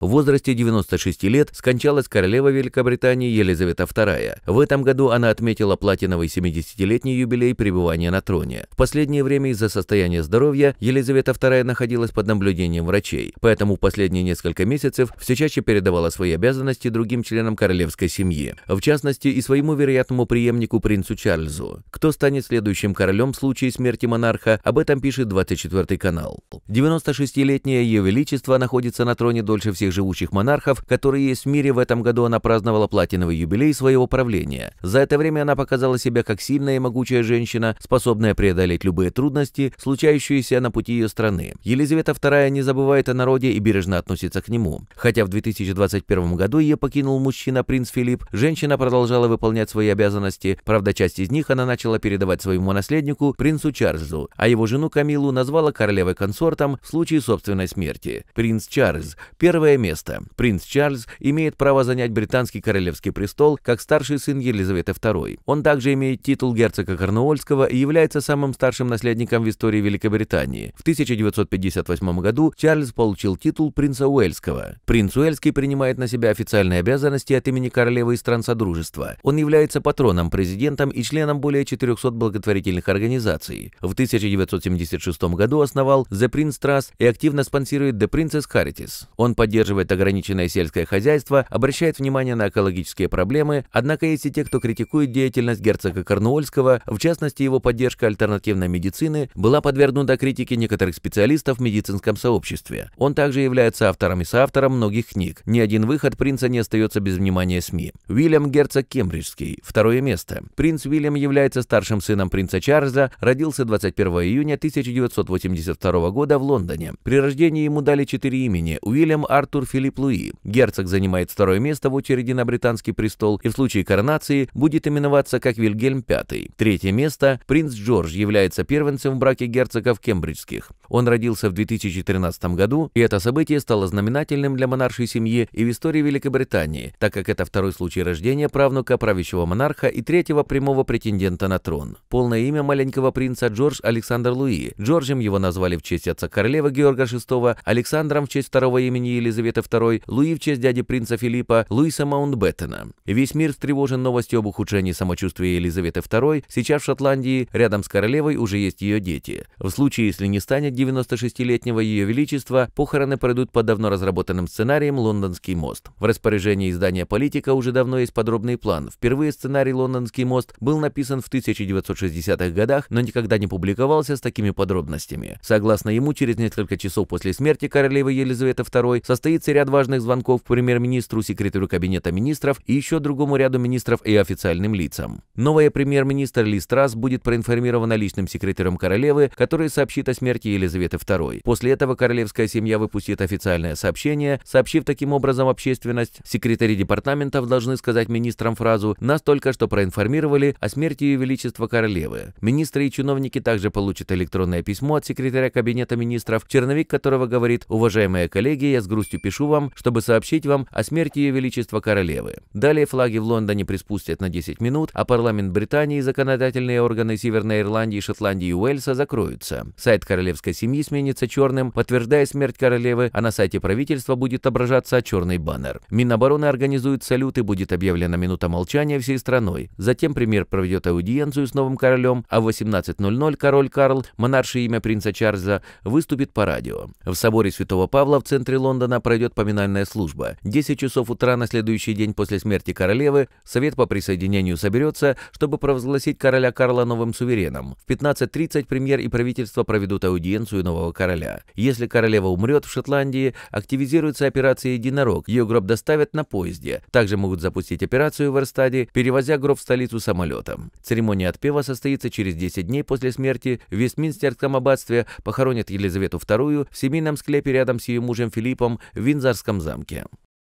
В возрасте 96 лет скончалась королева Великобритании Елизавета II. В этом году она отметила платиновый 70-летний юбилей пребывания на троне. В последнее время из-за состояния здоровья Елизавета II находилась под наблюдением врачей, поэтому последние несколько месяцев все чаще передавала свои обязанности другим членам королевской семьи, в частности и своему вероятному преемнику принцу Чарльзу. Кто станет следующим королем в случае смерти монарха, об этом пишет 24 канал. 96-летнее Ее Величество находится на троне дольше всех живущих монархов, которые есть в мире. В этом году она праздновала платиновый юбилей своего правления. За это время она показала себя как сильная и могучая женщина, способная преодолеть любые трудности, случающиеся на пути ее страны. Елизавета II не забывает о народе и бережно относится к нему. Хотя в 2021 году ее покинул мужчина принц Филипп, женщина продолжала выполнять свои обязанности, правда часть из них она начала передавать своему наследнику, принцу Чарльзу, а его жену Камилу назвала королевой-консортом в случае собственной смерти. Принц Чарльз – первое место. Принц Чарльз имеет право занять британский королевский престол как старший сын Елизаветы II. Он также имеет титул герцога Корнуольского и является самым старшим наследником в истории Великобритании. В 1958 году Чарльз получил титул принца Уэльского. Принц Уэльский принимает на себя официальные обязанности от имени королевы и стран Содружества. Он является патроном, президентом и членом более 400 благотворительных организаций. В 1976 году основал The Prince Trust и активно спонсирует The Princess Charities. Он поддерживает ограниченное сельское хозяйство, обращает внимание на экологические проблемы, однако есть и те, кто критикует деятельность герцога Корнуольского, в частности его поддержка альтернативной медицины была подвергнута критике некоторых специалистов в медицинском сообществе. Он также является автором и соавтором многих книг. Ни один выход принца не остается без внимания СМИ. Уильям Герцог Кембриджский. Второе место. Принц Уильям является старшим сыном принца Чарльза, родился 21 июня 1982 года в Лондоне. При рождении ему дали четыре имени – Уильям Артур Филипп Луи. Герцог занимает второе место в очереди на британский престол и в случае коронации будет именоваться как Вильгельм V. Третье место – принц Джордж является первенцем в браке герцогов кембриджских. Он родился в 2013 году, и это событие стало знаменательным для монаршей семьи и в истории Великобритании, так как это второй случай рождения правнука правящего монарха и третьего прямого претендента на трон. Полное имя маленького принца Джордж Александр Луи. Джорджем его назвали в честь отца королевы Георга VI, Александром в честь второго имени Елизаветы II, Луи в честь дяди принца Филиппа, Луиса Маунтбеттена. Весь мир встревожен новостью об ухудшении самочувствия Елизаветы II. Сейчас в Шотландии рядом с королевой уже есть ее дети. В случае, если не станет 96-летнего Ее Величества, похороны пройдут по давно разработанным сценариям «Лондонский мост». В распоряжении издания «Политика» уже давно есть подробный план. Впервые сценарий «Лондонский мост» был написан в 1960-х годах, но никогда не публиковался с такими подробностями. Согласно ему, через несколько часов после смерти королевы Елизаветы II состоится ряд важных звонков премьер-министру, секретарю кабинета министров и еще другому ряду министров и официальным лицам. Новая премьер-министр Ли Страс будет проинформирована личным секретарем королевы, который сообщит о смерти Елизаветы II. После этого королевская семья выпустит официальное сообщение, сообщив таким образом общественность. Секретари департаментов должны сказать министрам фразу «настолько, что проинформировали о смерти Ее Величества Королевы». Министры и чиновники также получат электронное письмо от секретаря кабинета министров, черновик которого говорит «Уважаемые коллеги, я с грустью пишу вам, чтобы сообщить вам о смерти Ее Величества Королевы». Далее флаги в Лондоне приспустят на 10 минут, а парламент Британии законодательные органы Северной Ирландии, Шотландии и Уэльса закроются. Сайт королевской семьи сменится черным, подтверждая смерть королевы, а на сайте правительства будет отображаться черный баннер. Минобороны организует салют и будет объявлена минута молчания всей страной. Затем премьер проведет аудиенцию с новым королем, а в 18.00 король Карл, монарший имя принца Чарльза, выступит по радио. В соборе Святого Павла в центре Лондона пройдет поминальная служба. 10 часов утра на следующий день после смерти королевы Совет по присоединению соберется, чтобы провозгласить короля Карла новым сувереном. В 15.30 премьер и правительство проведут аудиенцию нового короля. Если королева умрет в Шотландии, активизируется операция «Единорог». Ее гроб доставят на поезде. Также могут запустить операцию в Эрстаде, перевозя гроб в столицу самолетом. Церемония отпева состоится через 10 дней после смерти. В Вестминстерском аббатстве похоронят Елизавету II в семейном склепе рядом с ее мужем Филиппом в Виндзорском замке.